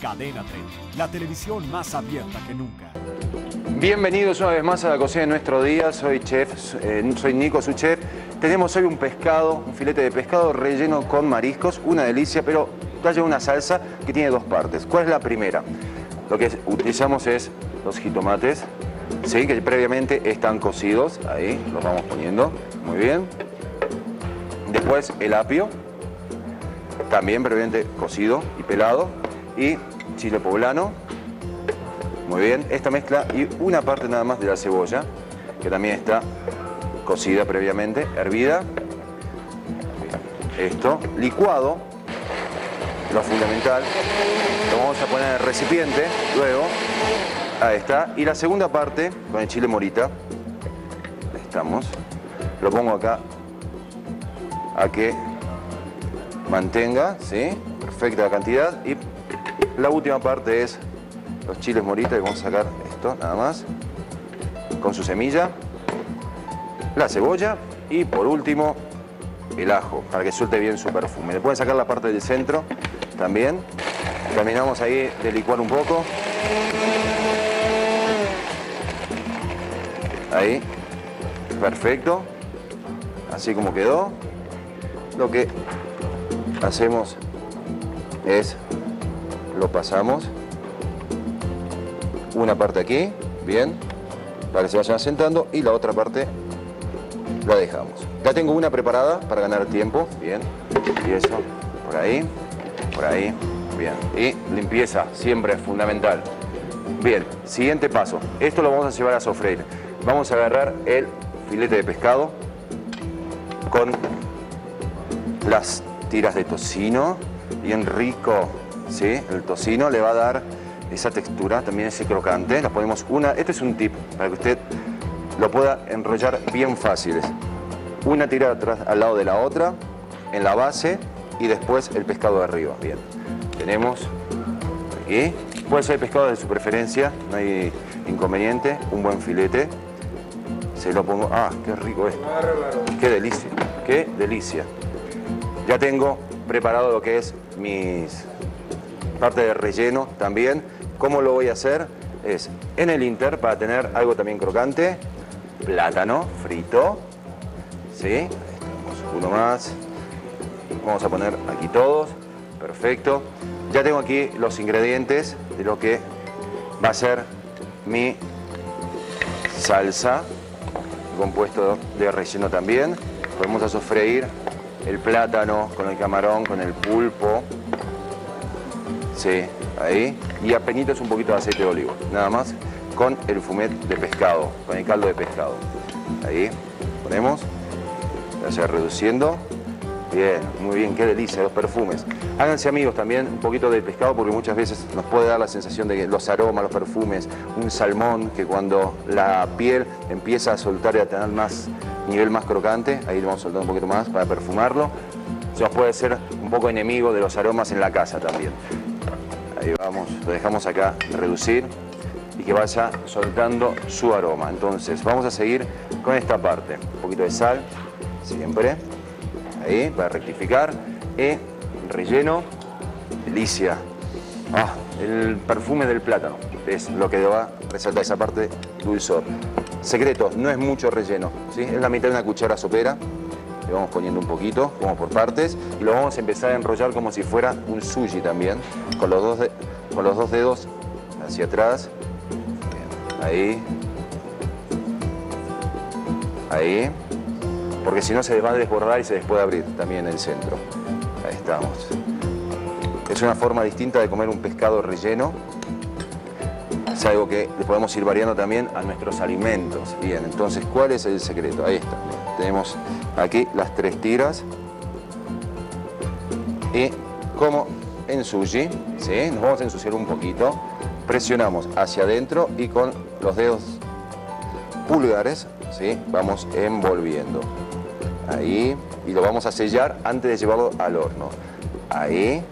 Cadena 30, la televisión más abierta que nunca. Bienvenidos una vez más a la cocina de nuestro día. Soy chef, eh, soy Nico, su chef. Tenemos hoy un pescado, un filete de pescado relleno con mariscos, una delicia, pero trae una salsa que tiene dos partes. ¿Cuál es la primera? Lo que utilizamos es los jitomates, ¿sí? que previamente están cocidos. Ahí los vamos poniendo. Muy bien. Después el apio, también previamente cocido y pelado. Y chile poblano. Muy bien. Esta mezcla y una parte nada más de la cebolla, que también está cocida previamente, hervida. Esto, licuado, lo fundamental. Lo vamos a poner en el recipiente, luego, ahí está. Y la segunda parte, con el chile morita, ahí estamos. Lo pongo acá a que mantenga, ¿sí? Perfecta la cantidad. Y la última parte es los chiles morita, y vamos a sacar esto, nada más. Con su semilla, la cebolla y por último el ajo, para que suelte bien su perfume. Le pueden sacar la parte del centro también. Terminamos ahí de licuar un poco. Ahí. Perfecto. Así como quedó. Lo que hacemos es lo pasamos. Una parte aquí, bien, para que se vayan asentando y la otra parte la dejamos. Ya tengo una preparada para ganar tiempo, bien, y eso, por ahí, por ahí, bien. Y limpieza, siempre es fundamental. Bien, siguiente paso. Esto lo vamos a llevar a sofreír. Vamos a agarrar el filete de pescado con las tiras de tocino, bien rico, ¿sí? El tocino le va a dar esa textura, también ese crocante. La ponemos una, este es un tip para que usted lo pueda enrollar bien fáciles. Una tira atrás al lado de la otra, en la base y después el pescado de arriba. Bien, tenemos aquí. Puede ser pescado de su preferencia, no hay inconveniente. Un buen filete. Se lo pongo. Ah, qué rico esto. Qué delicia, qué delicia. Ya tengo preparado lo que es mis parte de relleno también. ¿Cómo lo voy a hacer? Es en el Inter para tener algo también crocante. Plátano frito. ¿Sí? Uno más. Vamos a poner aquí todos. Perfecto. Ya tengo aquí los ingredientes de lo que va a ser mi salsa. Compuesto de relleno también. Podemos a sofreír el plátano con el camarón, con el pulpo. Sí, ahí. Y apenas un poquito de aceite de olivo, nada más, con el fumet de pescado, con el caldo de pescado. Ahí, ponemos, vaya reduciendo. Bien, muy bien, qué delicia, los perfumes. Háganse amigos también un poquito del pescado porque muchas veces nos puede dar la sensación de que los aromas, los perfumes, un salmón que cuando la piel empieza a soltar y a tener más nivel más crocante, ahí le vamos a soltar un poquito más para perfumarlo. Nos puede ser un poco enemigo de los aromas en la casa también. Lo dejamos acá reducir y que vaya soltando su aroma. Entonces vamos a seguir con esta parte. Un poquito de sal, siempre. Ahí, para rectificar. Y relleno, delicia. Ah, el perfume del plátano es lo que va a resaltar esa parte dulzor. Secreto, no es mucho relleno, ¿sí? es la mitad de una cuchara sopera. Le vamos poniendo un poquito, como por partes, y lo vamos a empezar a enrollar como si fuera un sushi también, con los dos, con los dos dedos hacia atrás. Ahí. Ahí. Porque si no se va a desbordar y se les puede abrir también el centro. Ahí estamos. Es una forma distinta de comer un pescado relleno. Es algo que le podemos ir variando también a nuestros alimentos. Bien, entonces, ¿cuál es el secreto? Ahí está. Tenemos aquí las tres tiras. Y como en sushi, ¿sí? nos vamos a ensuciar un poquito. Presionamos hacia adentro y con los dedos pulgares ¿sí? vamos envolviendo. Ahí. Y lo vamos a sellar antes de llevarlo al horno. Ahí.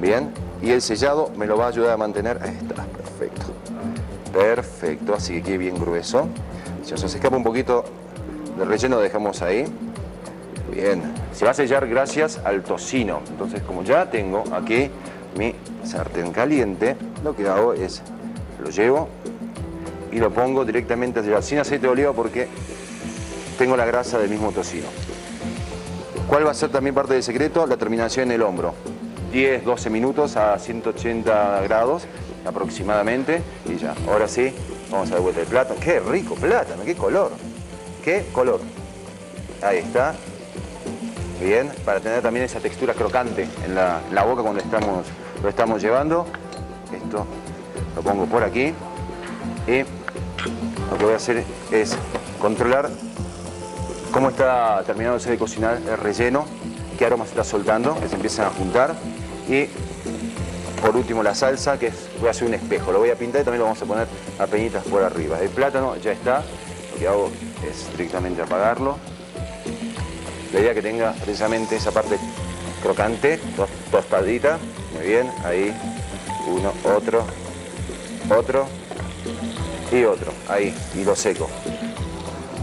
Bien. Y el sellado me lo va a ayudar a mantener. Ahí está. Perfecto. Perfecto. Así que quede bien grueso. Si nos escapa un poquito del relleno, lo dejamos ahí. Bien. Se va a sellar gracias al tocino. Entonces, como ya tengo aquí mi sartén caliente, lo que hago es, lo llevo y lo pongo directamente allá, sin aceite de oliva porque tengo la grasa del mismo tocino. ¿Cuál va a ser también parte del secreto? La terminación en el hombro. 10, 12 minutos a 180 grados aproximadamente y ya. Ahora sí, vamos a dar vuelta el plátano. ¡Qué rico plátano! ¡Qué color! ¡Qué color! Ahí está. Bien, para tener también esa textura crocante en la, boca cuando estamos, lo estamos llevando. Esto lo pongo por aquí y lo que voy a hacer es controlar cómo está terminándose de cocinar el relleno, qué aroma se está soltando, que se empiezan a juntar. Y por último la salsa, que es, voy a hacer un espejo, lo voy a pintar y también lo vamos a poner a peñitas por arriba. El plátano ya está, lo que hago es directamente apagarlo. La idea que tenga precisamente esa parte crocante, tostadita, muy bien, ahí, uno, otro, otro y otro, ahí, y lo seco.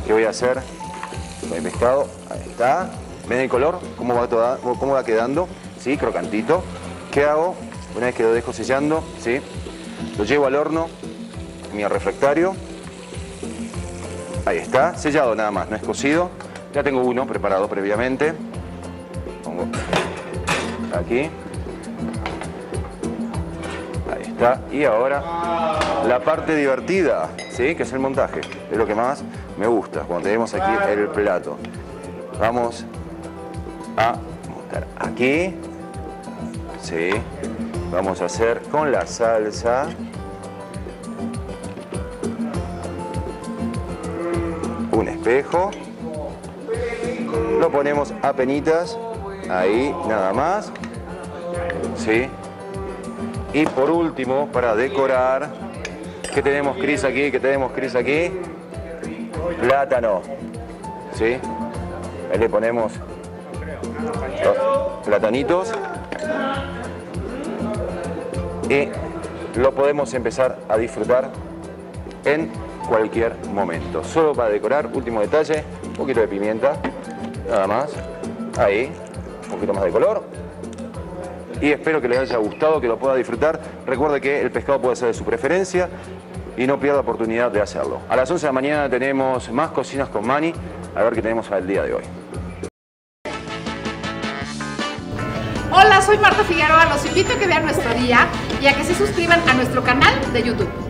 ¿Qué voy a hacer? con el pescado, ahí está. ¿Ven el color? ¿Cómo va, quedando? ¿Sí? Crocantito. ¿Qué hago? Una vez que lo dejo sellando, ¿sí? Lo llevo al horno, mi refractario. Ahí está, sellado nada más, no es cocido. Ya tengo uno preparado previamente. Pongo aquí. Ahí está. Y ahora la parte divertida, ¿sí? Que es el montaje. Es lo que más me gusta cuando tenemos aquí el plato. Vamos a aquí. Sí. Vamos a hacer con la salsa. Un espejo. Lo ponemos a penitas. Ahí, nada más. Sí. Y por último, para decorar, ¿qué tenemos Cris aquí? ¿Qué tenemos Cris aquí? Plátano. ¿Sí? Ahí le ponemos platanitos. Y lo podemos empezar a disfrutar en cualquier momento. Solo para decorar, último detalle, un poquito de pimienta, nada más. Ahí, un poquito más de color. Y espero que les haya gustado, que lo pueda disfrutar. Recuerde que el pescado puede ser de su preferencia y no pierda oportunidad de hacerlo. A las 11 de la mañana tenemos más cocinas con Mani, a ver qué tenemos al día de hoy. Soy Marta Figueroa, los invito a que vean nuestro día y a que se suscriban a nuestro canal de YouTube.